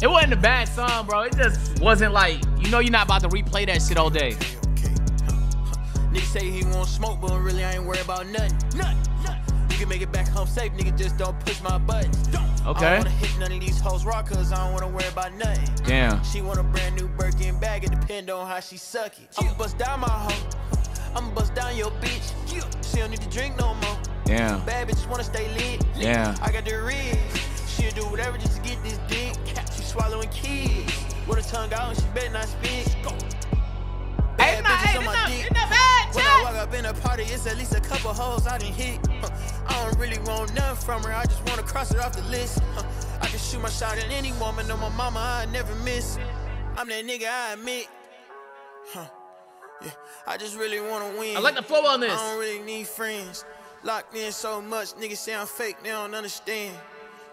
It wasn't a bad song, bro. It just wasn't like, you know, you're not about to replay that shit all day. Nigga say he want smoke, but really I ain't worried about nothing. Nothing. You can make it back home safe, nigga. Just don't push my buttons. I Okay. don't wanna hit none of these hoes raw, cause I don't wanna worry about nothing. Damn. She want a brand new Birkin bag, it depend on how she suck it. I'ma bust down my hoe. I'ma bust down your bitch. She don't need to drink no more. Damn. Bad bitches wanna stay lit. Yeah. I got the rig. She'll do whatever just to get this dick. She swallowing kids. With her tongue out, she better not spit. Go. Hey, Bad it's not, bitches hey, on it's my not, dick. it's not bad, When I chat. walk up in a party, it's at least a couple hoes I done hit. Huh. I don't really want nothing from her, I just wanna cross her off the list. Huh. I can shoot my shot at any woman, on my mama, I never miss. I'm that nigga, I admit. Huh. Yeah, I just really wanna win. I like the flow on this. I don't really need friends. Locked in so much, niggas say I'm fake, they don't understand.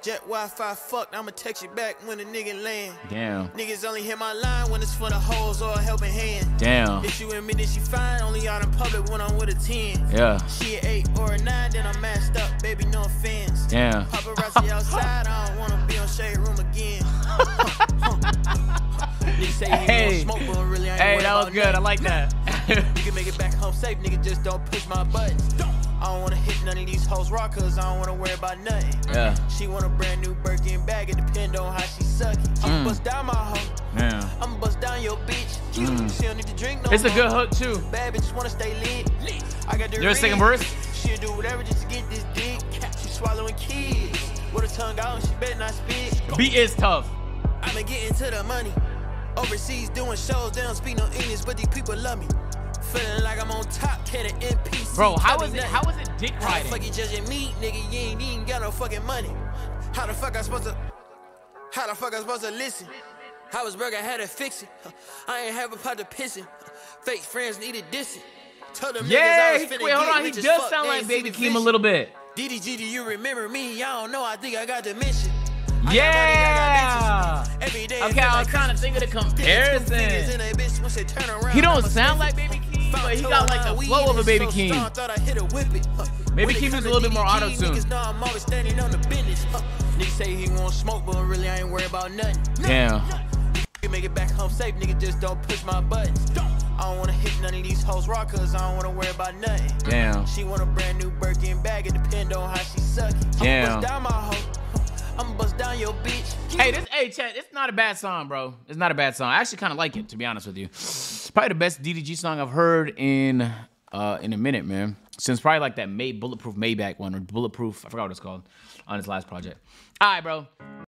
Jet Wi-Fi fucked, I'ma text you back when the nigga land. Damn. Niggas only hit my line when it's for the hoes or a helping hand. Damn. If you and me, then she fine. Only out in public when I'm with a 10. Yeah. She an 8 or a 9, then I'm masked up. Baby, no offense. Damn. Paparazzi outside, I don't wanna be on Shade Room again. Hey. smoke, really Hey, that was good. I like that. You can make it back home safe, nigga, just don't push my buttons. I don't wanna hit none of these hoes raw, cause I don't wanna worry about nothing. Yeah. She want a brand new Birkin bag, it depend on how she suck it. I'ma Mm. bust down my hoe, Yeah. I'ma bust down your bitch. Mm. She don't need to drink no It's a good hook, too. Bad bitches wanna stay lit. I got the You ever sing a ring. verse? She'll do whatever just to get this dick. She swallowing kids. With her tongue out, she better not spit. Beat is tough. I'ma get into the money. Overseas doing shows, they don't speak no English, but these people love me. Feeling like I'm on top, an NPC. Bro, how tell is it? How is it dick riding? How the fuck you judging me, nigga? You ain't even got no fucking money. How the fuck I supposed to? How the fuck I supposed to listen? How was Burger had to fix it? I ain't have a pot to piss it. Fake friends needed dissing. Told them niggas I Yeah. was wait, hold on. He does fuck, sound like Baby Keem a little bit. DDG, do you remember me? I don't know. I think I got dementia. I Yeah. money, I got bitches. Every day it Okay, I was like trying to think of the Stick two fingers comparison. in a bitch once they turn around, He don't sound like but he got like the flow of a Baby King. Keem. strong, thought a whip it. Huh. Baby When it Keem come is a little bit more DDG, auto-tune. Niggas know I'm always standing on the business. Niggas say he want smoke, but really I ain't worried about nothing. Damn. You make it back home safe, nigga. Just don't push my buttons. I don't wanna hit none of these hoes raw, cause I don't wanna worry about nothing. Damn. She want a brand new Birkin bag, it depend on how she suck it. Damn. Hoe. Bust down your bitch. Hey, this hey chat, it's not a bad song, bro. It's not a bad song. I actually kind of like it, to be honest with you. It's probably the best DDG song I've heard in uh in a minute, man. Since probably like that May Bulletproof Maybach one or Bulletproof, I forgot what it's called, on his last project. All right, bro.